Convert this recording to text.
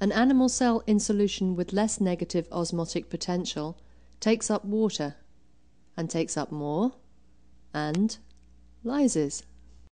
An animal cell in solution with less negative osmotic potential takes up water, and takes up more, and lyses.